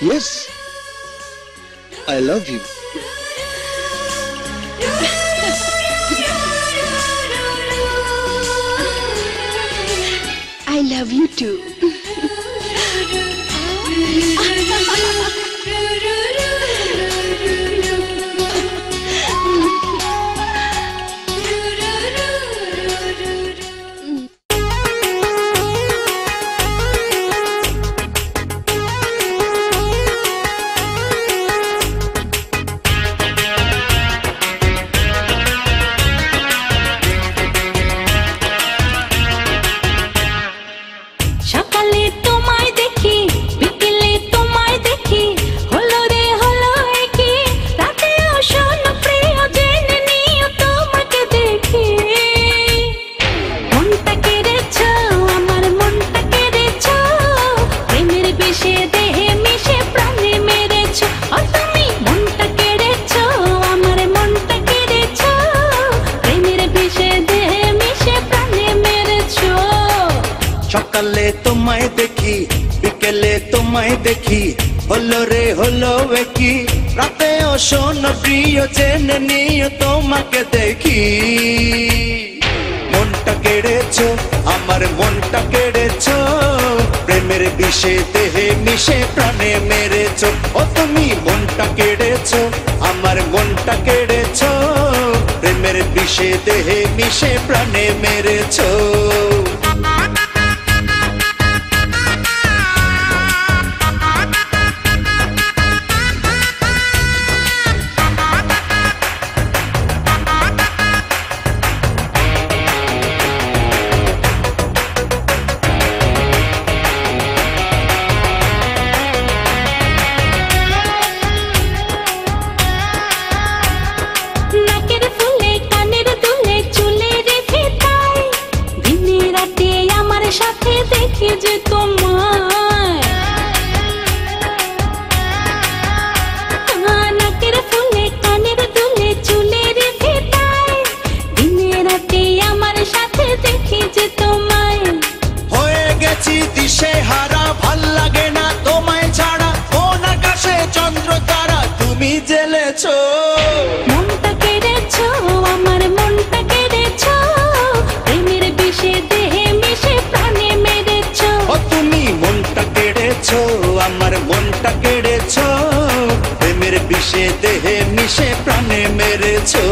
Yes, I love you. I love you too. সকালে তোমায় দেখি, বিকেলে তোমায় দেখি হলো রে হলো কি রাতে শোন প্রিয়, জেনে নিয়ে তোমাকে দেখি। মনটা কেড়েছো, আমার মনটা কেড়েছো, প্রেমের বিষে, দেহে মিশে, প্রাণে মেরেছো। ও তুমি মনটা কেড়েছো, আমার মনটা কেড়েছো, প্রেমের বিষে, দেহে মিশে, প্রাণে মেরেছো। সাথে দেখি যে তোমায় বিষে দেহে মিশে প্রাণে মেরেছো।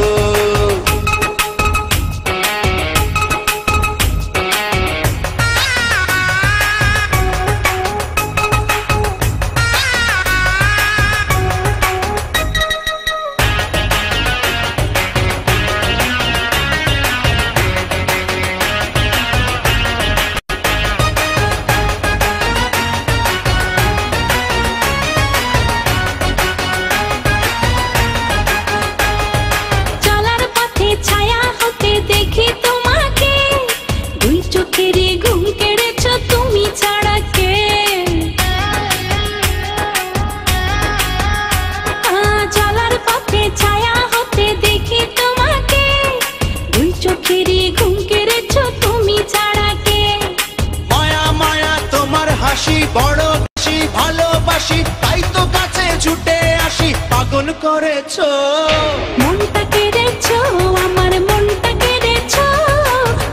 হাসি বড় বেশি ভালোবাসি তাই তো কাছে ছুটে আসি পাগল করেছ। মনটা কেড়েছো আমার মনটা কেড়েছো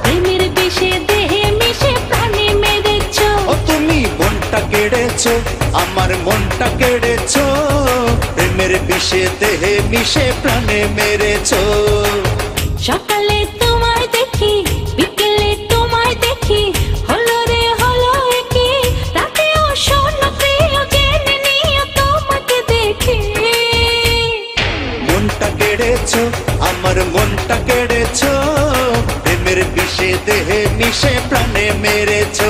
প্রেমের বিষে দেহে মিশে প্রাণে মেরেছো। ও তুমি মনটা কেড়েছো আমার মনটা কেড়েছো প্রেমের বিষে দেহে মিশে প্রাণে মেরেছো। সকালে মনটা কেড়েছো আমার মনটা কেড়েছো প্রেমের বিষে দেহে মিশে প্রাণে মেরেছো।